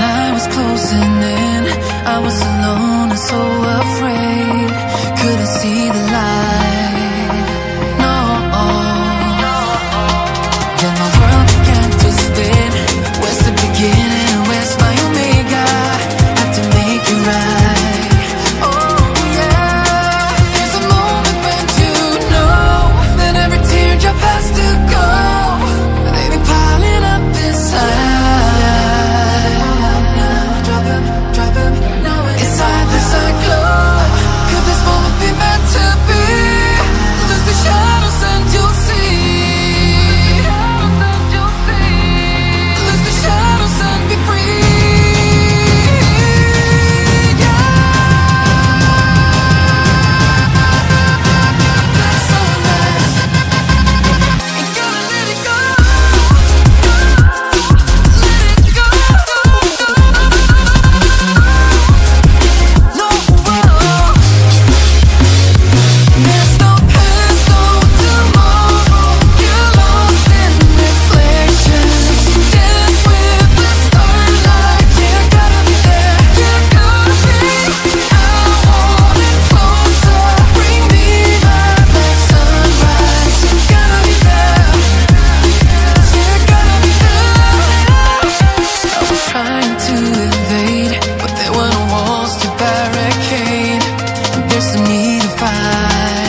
I was closing in, I was trying to invade But there were no walls to barricade. There's no need to fight.